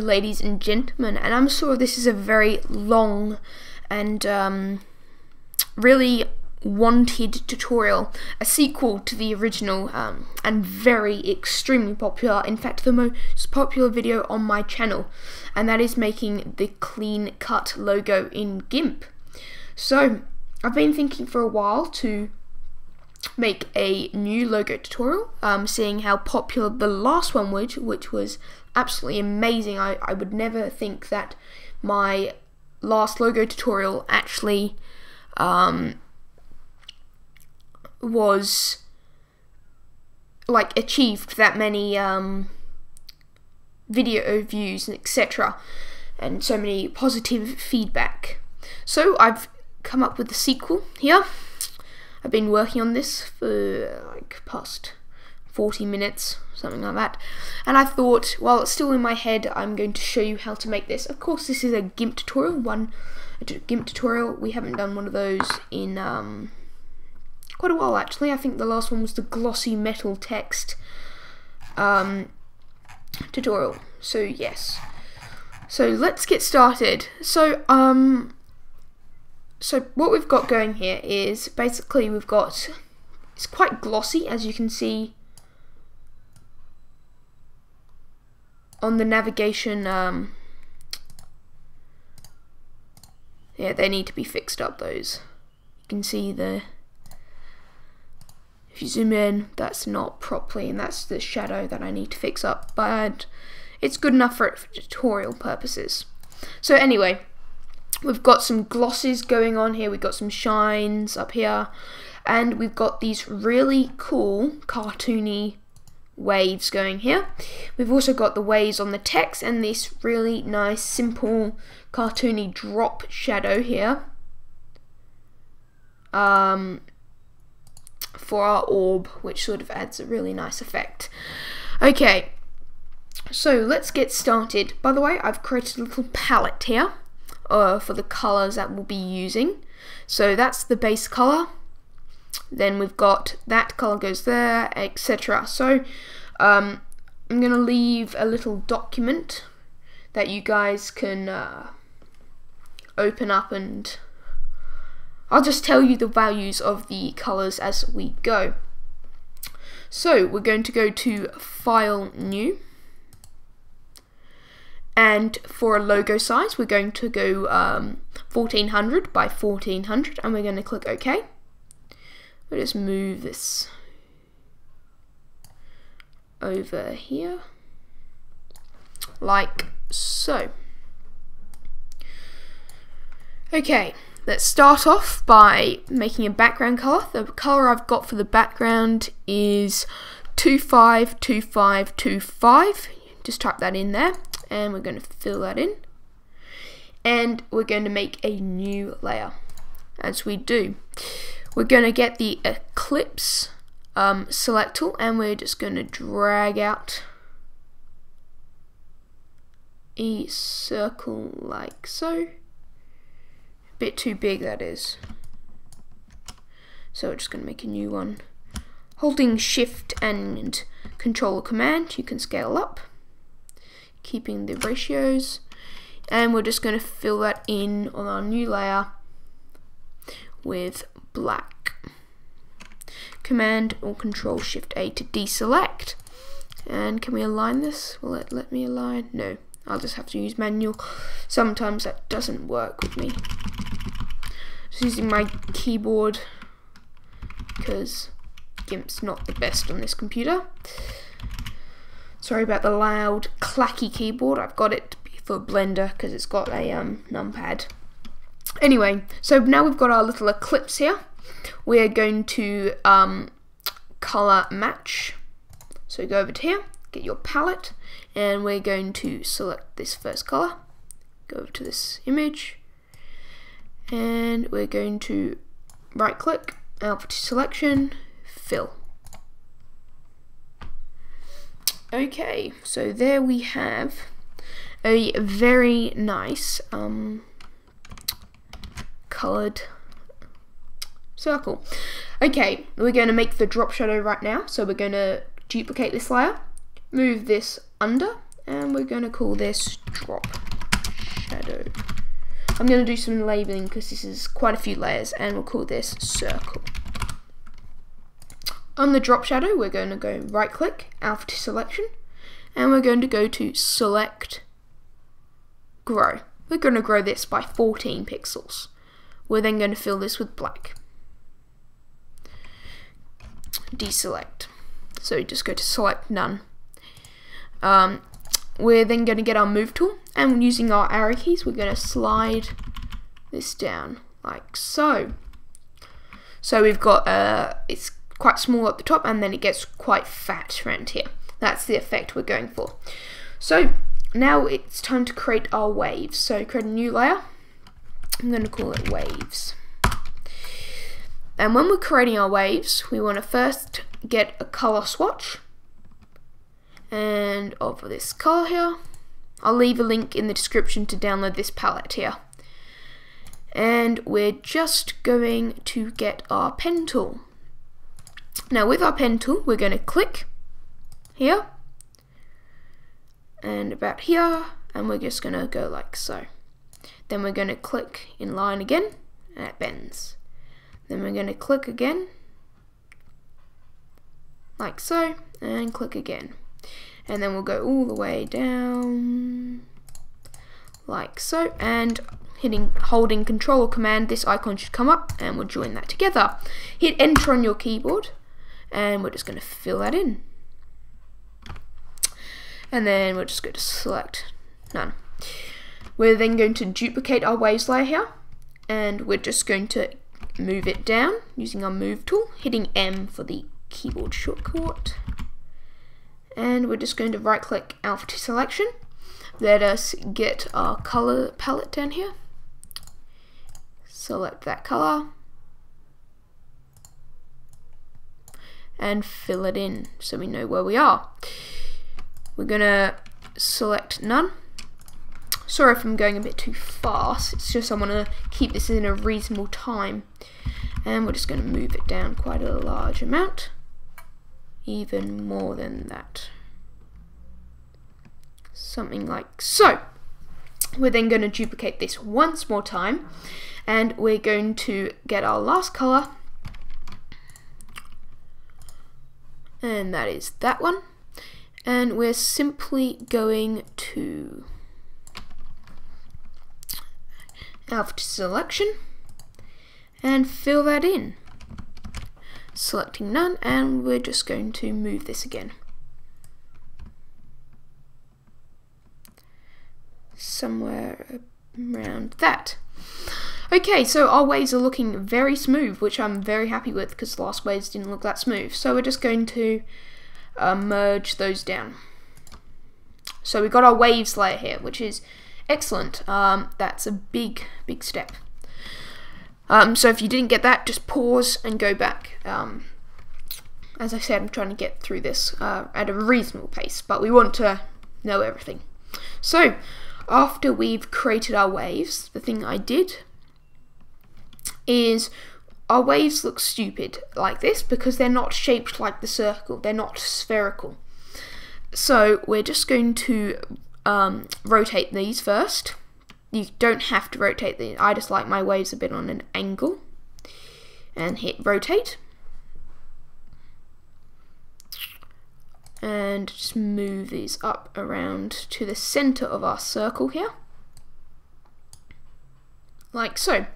Ladies and gentlemen, and I'm sure this is a very long and um, really wanted tutorial, a sequel to the original, um, and very extremely popular. In fact, the most popular video on my channel, and that is making the clean cut logo in GIMP. So, I've been thinking for a while to make a new logo tutorial, um, seeing how popular the last one was, which was absolutely amazing. I, I would never think that my last logo tutorial actually um, was like achieved that many um, video views and etc and so many positive feedback so I've come up with the sequel here I've been working on this for like past 40 minutes, something like that. And I thought, while it's still in my head, I'm going to show you how to make this. Of course, this is a GIMP tutorial, one a GIMP tutorial. We haven't done one of those in um, quite a while, actually. I think the last one was the glossy metal text um, tutorial. So, yes. So, let's get started. So, um, so what we've got going here is basically we've got it's quite glossy as you can see on the navigation um, yeah they need to be fixed up those. You can see the if you zoom in that's not properly and that's the shadow that I need to fix up but it's good enough for, for tutorial purposes. So anyway We've got some glosses going on here, we've got some shines up here, and we've got these really cool cartoony waves going here. We've also got the waves on the text and this really nice simple cartoony drop shadow here um, for our orb which sort of adds a really nice effect. Okay, so let's get started. By the way, I've created a little palette here uh, for the colors that we'll be using. So that's the base color. Then we've got that color goes there, etc. So um, I'm going to leave a little document that you guys can uh, open up and I'll just tell you the values of the colors as we go. So we're going to go to File New and for a logo size, we're going to go um, 1400 by 1400 and we're going to click OK. We'll just move this over here like so. Okay, let's start off by making a background color. The color I've got for the background is 252525. Just type that in there and we're going to fill that in and we're going to make a new layer as we do we're going to get the Ellipse um, select tool and we're just going to drag out a circle like so. A bit too big that is. So we're just going to make a new one. Holding shift and control command you can scale up. Keeping the ratios. And we're just going to fill that in on our new layer with black. Command or control shift A to deselect. And can we align this? Will it let me align. No I'll just have to use manual. Sometimes that doesn't work with me. Just using my keyboard because GIMP's not the best on this computer. Sorry about the loud, clacky keyboard. I've got it for Blender because it's got a um, numpad. Anyway, so now we've got our little eclipse here. We're going to um, color match. So go over to here, get your palette, and we're going to select this first color. Go over to this image, and we're going to right click, to selection, fill. Okay, so there we have a very nice um, coloured circle. Okay, we're going to make the drop shadow right now. So we're going to duplicate this layer, move this under, and we're going to call this drop shadow. I'm going to do some labeling because this is quite a few layers and we'll call this circle. On the drop shadow we're going to go right click, alpha to selection and we're going to go to select grow. We're going to grow this by 14 pixels. We're then going to fill this with black. Deselect. So just go to select none. Um, we're then going to get our move tool and using our arrow keys we're going to slide this down like so. So we've got, uh, it's quite small at the top and then it gets quite fat around here. That's the effect we're going for. So now it's time to create our waves. So create a new layer. I'm going to call it waves. And when we're creating our waves, we want to first get a color swatch. And of this color here, I'll leave a link in the description to download this palette here. And we're just going to get our pen tool. Now with our pen tool, we're going to click here and about here and we're just going to go like so. Then we're going to click in line again and it bends. Then we're going to click again like so and click again. And then we'll go all the way down like so and hitting holding control or command this icon should come up and we'll join that together. Hit enter on your keyboard and we're just going to fill that in and then we're just going to select none. We're then going to duplicate our waves layer here and we're just going to move it down using our move tool, hitting M for the keyboard shortcut. And we're just going to right click alpha to selection. Let us get our color palette down here. Select that color. And fill it in so we know where we are. We're gonna select none. Sorry if I'm going a bit too fast, it's just I want to keep this in a reasonable time. And we're just going to move it down quite a large amount, even more than that. Something like so. We're then going to duplicate this once more time, and we're going to get our last colour, and that is that one and we're simply going to alpha selection and fill that in. Selecting none and we're just going to move this again. Somewhere around that. Okay so our waves are looking very smooth which I'm very happy with because the last waves didn't look that smooth. So we're just going to uh, merge those down. So we've got our waves layer here, which is excellent. Um, that's a big, big step. Um, so if you didn't get that, just pause and go back. Um, as I said, I'm trying to get through this uh, at a reasonable pace, but we want to know everything. So, after we've created our waves, the thing I did is our waves look stupid like this because they're not shaped like the circle, they're not spherical. So we're just going to um, rotate these first. You don't have to rotate these, I just like my waves a bit on an angle. And hit rotate. And just move these up around to the center of our circle here like so.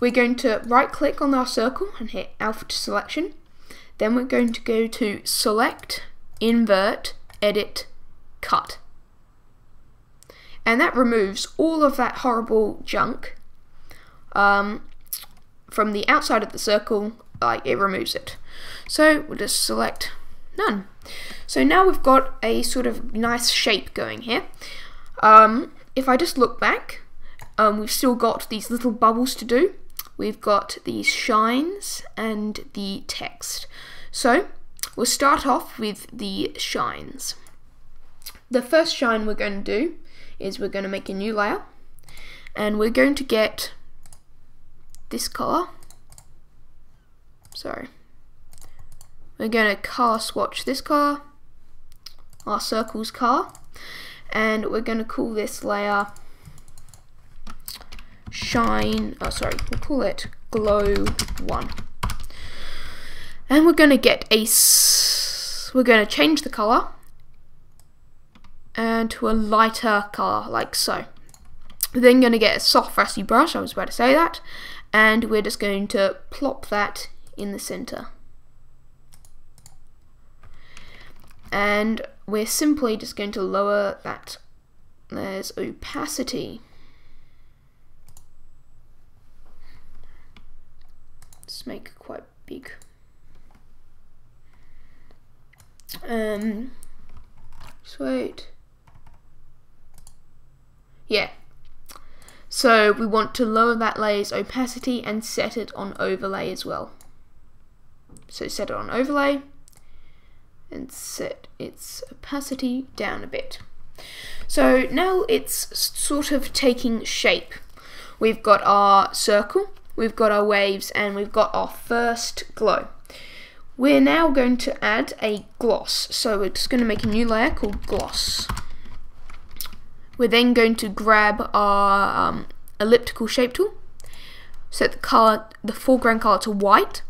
We're going to right click on our circle and hit alpha to selection. Then we're going to go to select, invert, edit, cut. And that removes all of that horrible junk um, from the outside of the circle, like it removes it. So we'll just select none. So now we've got a sort of nice shape going here. Um, if I just look back, um, we've still got these little bubbles to do. We've got these shines and the text. So we'll start off with the shines. The first shine we're going to do is we're going to make a new layer and we're going to get this color. Sorry. We're going to color swatch this color, our circle's color, and we're going to call this layer shine, oh sorry, we'll call it glow 1. And we're going to get a, we're going to change the color and to a lighter color like so. We're then going to get a soft rusty brush, I was about to say that, and we're just going to plop that in the center. And we're simply just going to lower that there's opacity. Let's make it quite big. Um, sweet. Yeah. So we want to lower that layer's opacity and set it on overlay as well. So set it on overlay and set its opacity down a bit. So now it's sort of taking shape. We've got our circle, we've got our waves, and we've got our first glow. We're now going to add a gloss. So we're just going to make a new layer called gloss. We're then going to grab our um, elliptical shape tool, set the color, the foreground color to white,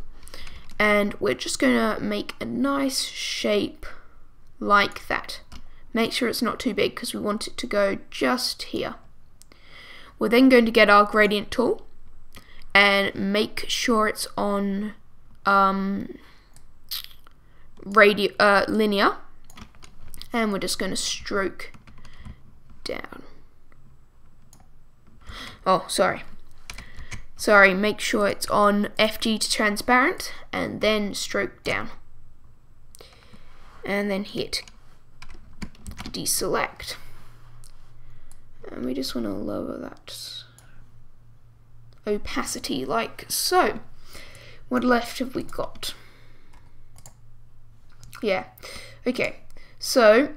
and we're just going to make a nice shape like that. Make sure it's not too big because we want it to go just here. We're then going to get our gradient tool and make sure it's on um, radio, uh, linear and we're just going to stroke down. Oh, sorry. Sorry, make sure it's on FG to transparent and then stroke down. And then hit deselect. And we just want to lower that opacity like so. What left have we got? Yeah. Okay. So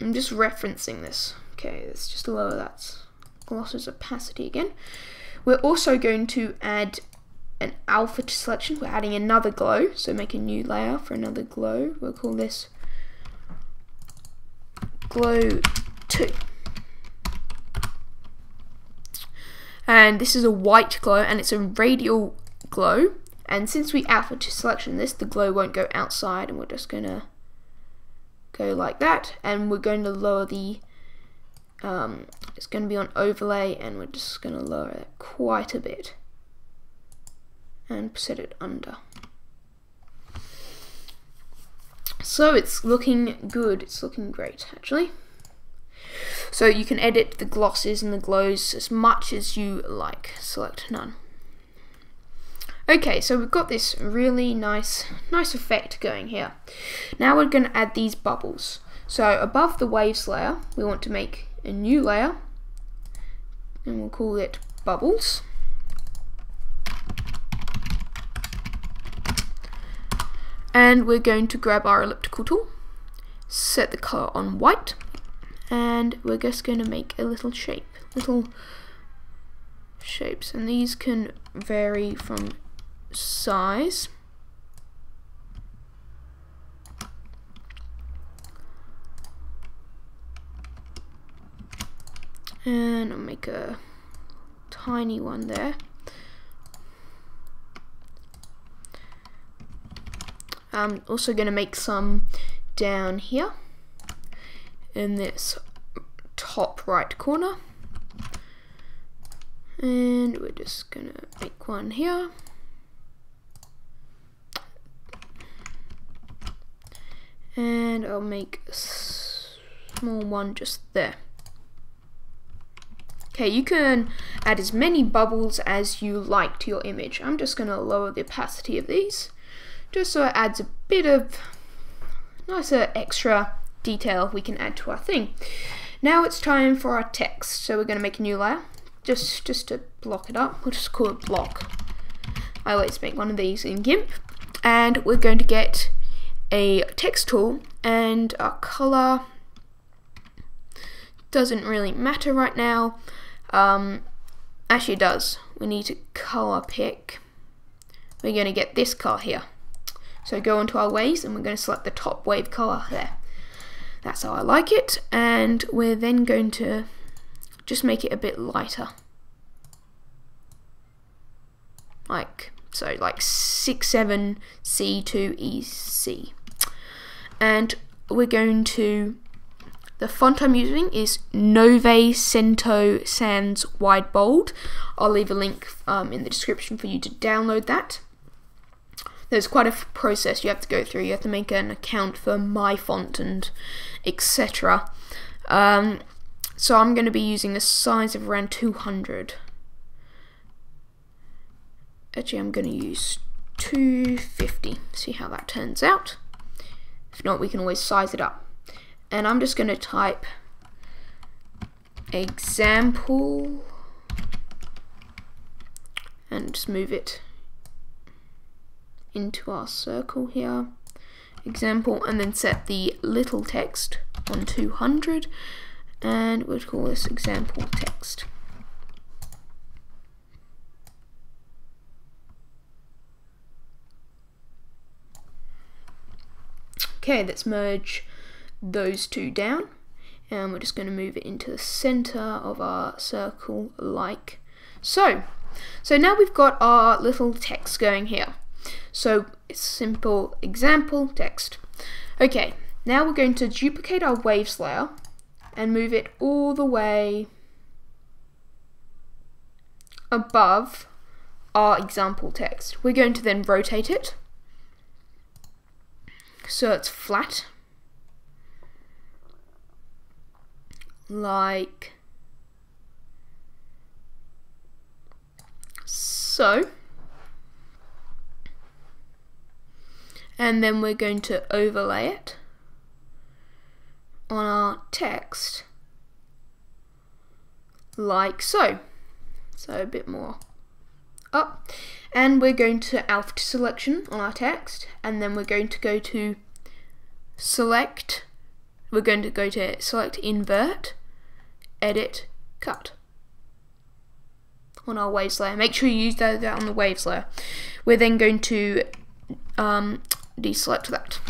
I'm just referencing this. Okay, let's just lower that gloss's opacity again. We're also going to add an alpha to selection. We're adding another glow, so make a new layer for another glow. We'll call this glow 2. And this is a white glow and it's a radial glow. And since we alpha to selection this, the glow won't go outside and we're just going to go like that. And we're going to lower the um, it's going to be on overlay and we're just going to lower it quite a bit and set it under. So it's looking good, it's looking great actually. So you can edit the glosses and the glows as much as you like, select none. Okay, so we've got this really nice, nice effect going here. Now we're going to add these bubbles. So above the waves layer, we want to make a new layer and we'll call it bubbles. And we're going to grab our elliptical tool, set the color on white, and we're just going to make a little shape, little shapes, and these can vary from size. and I'll make a tiny one there. I'm also going to make some down here in this top right corner and we're just going to make one here and I'll make a small one just there Okay, you can add as many bubbles as you like to your image. I'm just going to lower the opacity of these, just so it adds a bit of nicer extra detail we can add to our thing. Now it's time for our text, so we're going to make a new layer, just, just to block it up. We'll just call it block. I always make one of these in GIMP, and we're going to get a text tool and our color doesn't really matter right now. Um, actually it does. We need to color pick. We're going to get this color here. So go into our waves and we're going to select the top wave color there. That's how I like it. And we're then going to just make it a bit lighter. Like, so like 6, 7, C, 2, E, C. And we're going to, the font I'm using is Novecento Sans Wide Bold. I'll leave a link um, in the description for you to download that there's quite a process you have to go through. You have to make an account for my font and etc. Um, so I'm going to be using a size of around 200. Actually, I'm going to use 250. See how that turns out. If not, we can always size it up. And I'm just going to type example and just move it into our circle here example and then set the little text on 200 and we'll call this example text okay let's merge those two down and we're just going to move it into the center of our circle like so so now we've got our little text going here so it's simple example text. Okay, now we're going to duplicate our waves layer and move it all the way above our example text. We're going to then rotate it so it's flat like so and then we're going to overlay it on our text like so. So a bit more up. And we're going to alpha selection on our text and then we're going to go to select, we're going to go to select invert, edit, cut on our waves layer. Make sure you use that on the waves layer. We're then going to um, deselect that.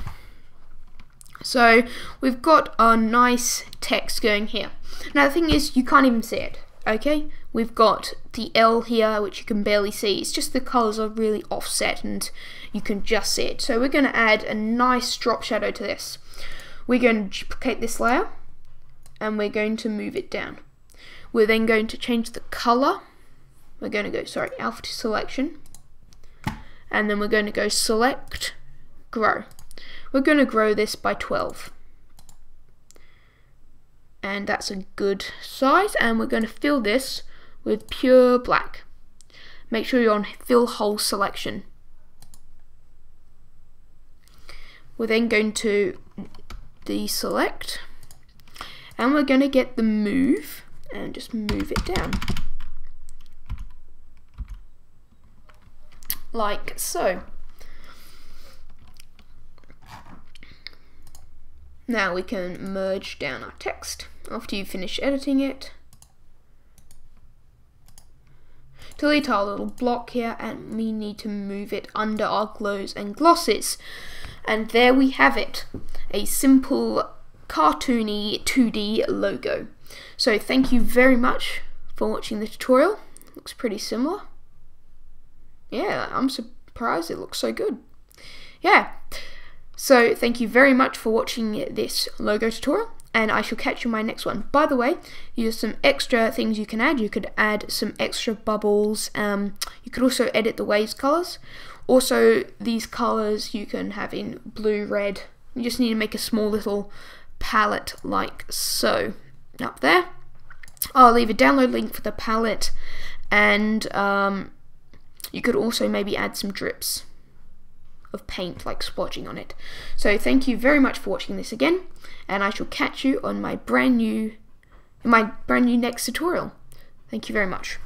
So we've got our nice text going here. Now the thing is you can't even see it, okay? We've got the L here which you can barely see. It's just the colours are really offset and you can just see it. So we're going to add a nice drop shadow to this. We're going to duplicate this layer and we're going to move it down. We're then going to change the colour. We're going to go, sorry, alpha to selection. And then we're going to go select grow. We're going to grow this by 12. And that's a good size. And we're going to fill this with pure black. Make sure you're on fill whole selection. We're then going to deselect. And we're going to get the move and just move it down. Like so. Now we can merge down our text after you finish editing it. Delete our little block here and we need to move it under our glows and glosses. And there we have it, a simple cartoony 2D logo. So thank you very much for watching the tutorial. Looks pretty similar. Yeah, I'm surprised it looks so good. Yeah. So thank you very much for watching this logo tutorial and I shall catch you in my next one. By the way, there's some extra things you can add. You could add some extra bubbles. Um, you could also edit the waves colors. Also, these colors you can have in blue, red. You just need to make a small little palette like so up there. I'll leave a download link for the palette and um, you could also maybe add some drips of paint like splotching on it. So thank you very much for watching this again, and I shall catch you on my brand new, my brand new next tutorial. Thank you very much.